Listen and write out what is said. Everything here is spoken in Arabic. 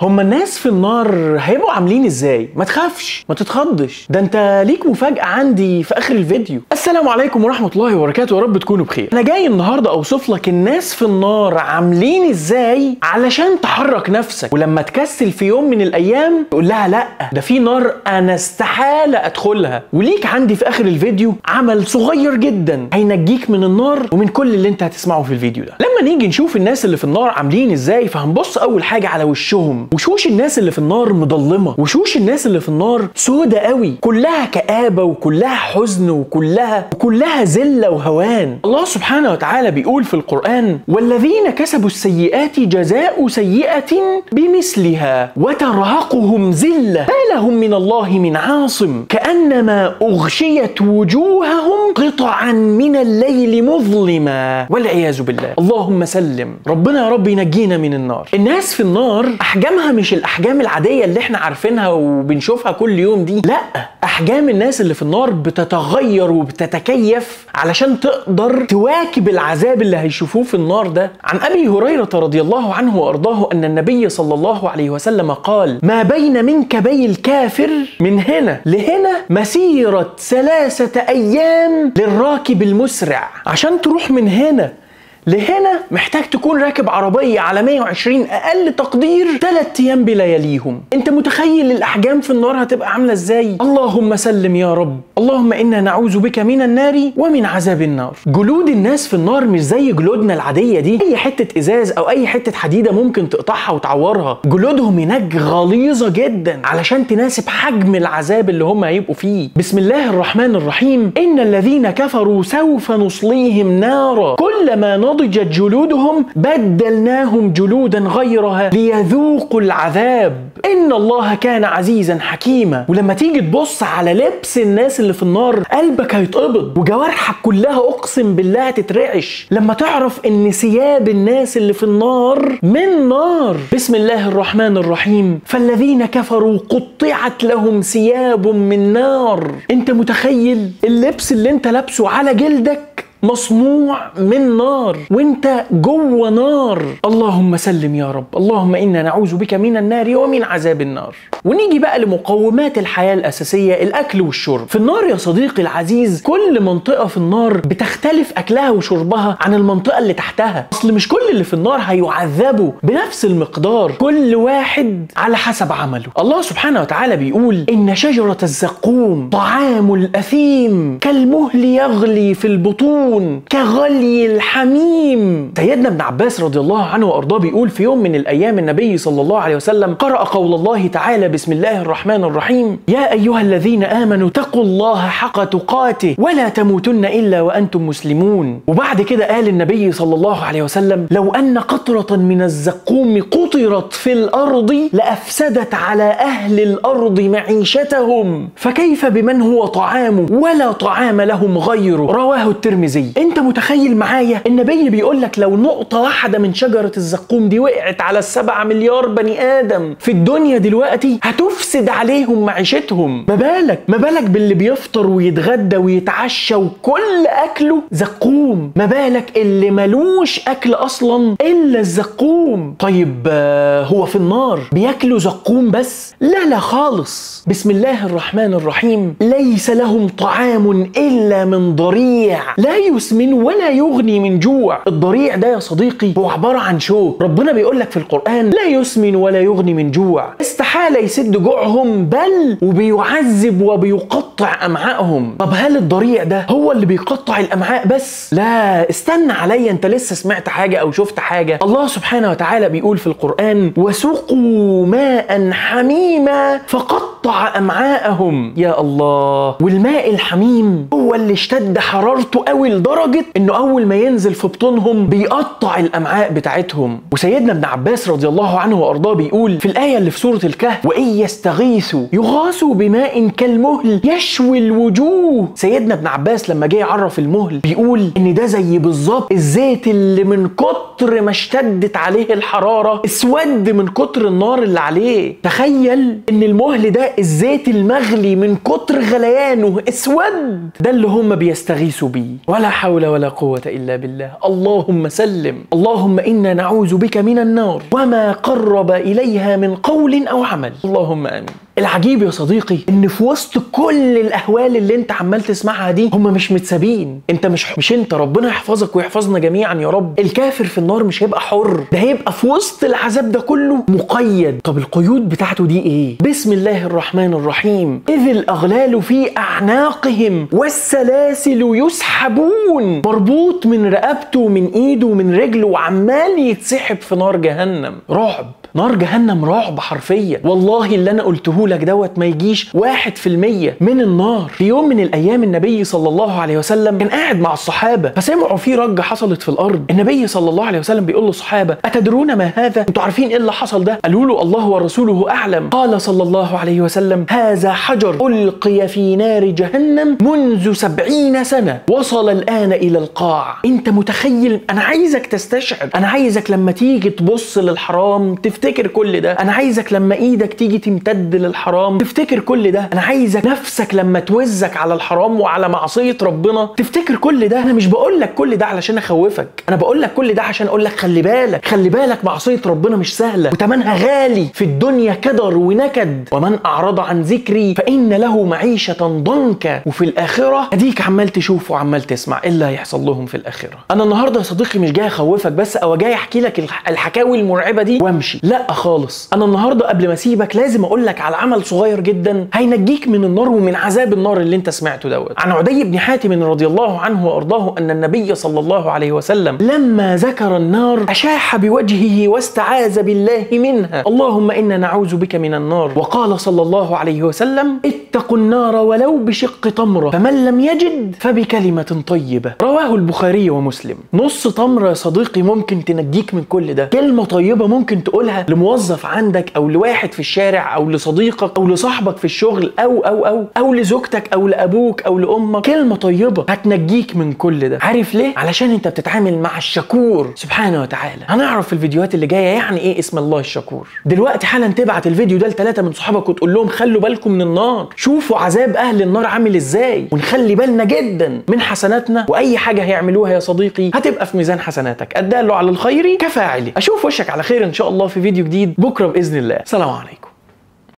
هما الناس في النار هيبقوا عاملين إزاي؟ ما تخافش ما تتخضش. ده انت ليك مفاجأة عندي في آخر الفيديو. السلام عليكم ورحمة الله وبركاته. يا رب تكونوا بخير. أنا جاي النهاردة أوصف لك الناس في النار عاملين إزاي علشان تحرك نفسك. ولما تكسل في يوم من الأيام تقول لها لأ ده في نار أنا استحالة أدخلها. وليك عندي في آخر الفيديو عمل صغير جدا هينجيك من النار ومن كل اللي انت هتسمعه في الفيديو ده. لما نيجي نشوف الناس اللي في النار عاملين إزاي فهنبص أول حاجة على وشهم. وشوش الناس اللي في النار مضلمه وشوش الناس اللي في النار سودة قوي كلها كآبة وكلها حزن وكلها وكلها ذلة وهوان. الله سبحانه وتعالى بيقول في القرآن والذين كسبوا السيئات جزاء سيئة بمثلها وترهقهم ذلة. ما لهم من الله من عاصم كأنما أغشيت وجوههم قطعا من الليل مظلما والعياذ بالله. اللهم سلم. ربنا يا رب ينجينا من النار. الناس في النار أحجامها مش الأحجام العادية اللي إحنا عارفينها وبنشوفها كل يوم دي. لأ أحجام الناس اللي في النار بتتغير وبتتكيف علشان تقدر تواكب العذاب اللي هيشوفوه في النار ده. عن أبي هريرة رضي الله عنه وأرضاه أن النبي صلى الله عليه وسلم قال ما بين منكبي الكافر من هنا لهنا مسيرة ثلاثة أيام للراكب المسرع عشان تروح من هنا لهنا محتاج تكون راكب عربية على 120 أقل تقدير 3 أيام بلياليهم أنت متخيل الأحجام في النار هتبقى عاملة إزاي؟ اللهم سلم يا رب. اللهم إنا نعوذ بك من النار ومن عذاب النار. جلود الناس في النار مش زي جلودنا العادية دي. أي حتة إزاز أو أي حتة حديدة ممكن تقطعها وتعورها. جلودهم هناك غليظة جدا علشان تناسب حجم العذاب اللي هم هيبقوا فيه. بسم الله الرحمن الرحيم. إن الذين كفروا سوف نصليهم نارا. كلما نضجت جلودهم بدلناهم جلودا غيرها ليذوقوا العذاب. إن الله كان عزيزا حكيما. ولما تيجي تبص على لبس الناس اللي في النار قلبك هيتقبض. وجوارحك كلها أقسم بالله تترعش. لما تعرف إن ثياب الناس اللي في النار من نار. بسم الله الرحمن الرحيم. فالذين كفروا قطعت لهم ثياب من نار. أنت متخيل اللبس اللي أنت لابسه على جلدك؟ مصنوع من نار وانت جوه نار. اللهم سلم يا رب. اللهم إنا نعوذ بك من النار ومن عذاب النار. ونيجي بقى لمقومات الحياة الأساسية الأكل والشرب. في النار يا صديقي العزيز كل منطقة في النار بتختلف أكلها وشربها عن المنطقة اللي تحتها. أصل مش كل اللي في النار هيعذبوا بنفس المقدار. كل واحد على حسب عمله. الله سبحانه وتعالى بيقول إن شجرة الزقوم طعام الأثيم كالمهل يغلي في البطون. البطون كغلي الحميم. سيدنا ابن عباس رضي الله عنه وأرضاه بيقول في يوم من الأيام النبي صلى الله عليه وسلم قرأ قول الله تعالى بسم الله الرحمن الرحيم يا أيها الذين آمنوا اتقوا الله حق تقاته ولا تموتن إلا وأنتم مسلمون. وبعد كده قال النبي صلى الله عليه وسلم لو أن قطرة من الزقوم قطرت في الأرض لأفسدت على أهل الأرض معيشتهم فكيف بمن هو طعام ولا طعام لهم غيره؟ رواه الترمذي. أنت متخيل معايا النبي بيقول لك لو نقطة واحدة من شجرة الزقوم دي وقعت على السبعة مليار بني آدم في الدنيا دلوقتي هتفسد عليهم معيشتهم. ما بالك ما بالك باللي بيفطر ويتغدى ويتعشى وكل أكله زقوم. ما بالك اللي ملوش أكل أصلا إلا الزقوم. طيب آه، هو في النار بياكلوا زقوم بس؟ لا لا خالص. بسم الله الرحمن الرحيم. ليس لهم طعام إلا من ضريع. لا يسمن ولا يغني من جوع. الضريع ده يا صديقي هو عبارة عن شو؟ ربنا بيقول لك في القرآن لا يسمن ولا يغني من جوع. استحالة يسد جوعهم بل وبيعذب وبيقطع أمعائهم طب هل الضريع ده هو اللي بيقطع الأمعاء بس؟ لا. استنى عليا انت لسه سمعت حاجة أو شفت حاجة؟ الله سبحانه وتعالى بيقول في القرآن وسقوا ماء حميما فقطع أمعاءهم. يا الله. والماء الحميم هو اللي اشتد حرارته قوي لدرجة إنه أول ما ينزل في بطونهم بيقطع الأمعاء بتاعتهم. وسيدنا ابن عباس رضي الله عنه وأرضاه بيقول في الآية اللي في سورة الكهف وإن يستغيثوا يغاثوا بماء كالمهل يشوي الوجوه. سيدنا ابن عباس لما جه يعرف المهل بيقول إن ده زي بالظبط الزيت اللي من كتر ما اشتدت عليه الحرارة اسود من كتر النار اللي عليه. تخيل إن المهل ده الزيت المغلي من كتر غليانه اسود ده اللي هم بيستغيثوا بيه. ولا حول ولا قوة إلا بالله. اللهم سلم. اللهم إنا نعوذ بك من النار وما قرب إليها من قول أو عمل. اللهم آمين. العجيب يا صديقي إن في وسط كل الأهوال اللي أنت عمال تسمعها دي هم مش متسابين. أنت مش مش أنت ربنا يحفظك ويحفظنا جميعا يا رب. الكافر في النار مش هيبقى حر ده هيبقى في وسط العذاب ده كله مقيد. طب القيود بتاعته دي إيه؟ بسم الله الرحمن الرحيم. إذ الأغلال في أعناقهم والسلاسل يسحبون. مربوط من رقبته ومن إيده ومن رجله وعمال يتسحب في نار جهنم. رعب. نار جهنم رعب حرفيا. والله اللي أنا قلته لك دوت ما يجيش واحد في المية من النار. في يوم من الأيام النبي صلى الله عليه وسلم كان قاعد مع الصحابة فسمعوا في رجة حصلت في الأرض. النبي صلى الله عليه وسلم بيقول للصحابة أتدرون ما هذا؟ أنتوا عارفين إيه اللي حصل ده؟ قالوا له الله ورسوله أعلم. قال صلى الله عليه وسلم هذا حجر ألقي في نار جهنم منذ سبعين سنة. وصل الآن إلى القاع. أنت متخيل؟ أنا عايزك تستشعر. أنا عايزك لما تيجي تبص للحرام تفتكر تفتكر كل ده؟ أنا عايزك لما إيدك تيجي تمتد للحرام تفتكر كل ده؟ أنا عايزك نفسك لما توزك على الحرام وعلى معصية ربنا تفتكر كل ده؟ أنا مش بقول لك كل ده علشان أخوفك أنا بقول لك كل ده عشان أقول لك خلي بالك خلي بالك معصية ربنا مش سهلة وتمنها غالي في الدنيا كدر ونكد. ومن أعرض عن ذكري فإن له معيشة ضنكا. وفي الآخرة أديك عمال تشوف وعمال تسمع إيه اللي هيحصل لهم في الآخرة؟ أنا النهارده يا صديقي مش جاي أخوفك بس أو جاي أحكي لك الح- الحكاوي المرعبة دي وأمشي. لا خالص. أنا النهارده قبل ما أسيبك لازم أقول لك على عمل صغير جدا هينجيك من النار ومن عذاب النار اللي أنت سمعته دوت. عن عدي بن حاتم رضي الله عنه وأرضاه أن النبي صلى الله عليه وسلم لما ذكر النار أشاح بوجهه واستعاذ بالله منها اللهم إنا نعوذ بك من النار. وقال صلى الله عليه وسلم اتقوا النار ولو بشق تمرة. فمن لم يجد فبكلمة طيبة. رواه البخاري ومسلم. نص تمرة يا صديقي ممكن تنجيك من كل ده. كلمة طيبة ممكن تقولها لموظف عندك أو لواحد في الشارع أو لصديقك أو لصاحبك في الشغل أو أو أو أو لزوجتك أو لأبوك أو لأمك. كلمة طيبة هتنجيك من كل ده. عارف ليه؟ علشان أنت بتتعامل مع الشكور. سبحانه وتعالى. هنعرف في الفيديوهات اللي جاية يعني إيه اسم الله الشكور. دلوقتي حالا تبعت الفيديو ده لثلاثه من صحابك وتقول لهم خلوا بالكم من النار. شوفوا عذاب أهل النار عامل إزاي. ونخلي بالنا جدا من حسناتنا. وأي حاجة هيعملوها يا صديقي هتبقى في ميزان حسناتك. الدال على الخير كفاعله. أشوف وشك على خير إن شاء الله في فيديو جديد بكرة بإذن الله. سلام عليكم.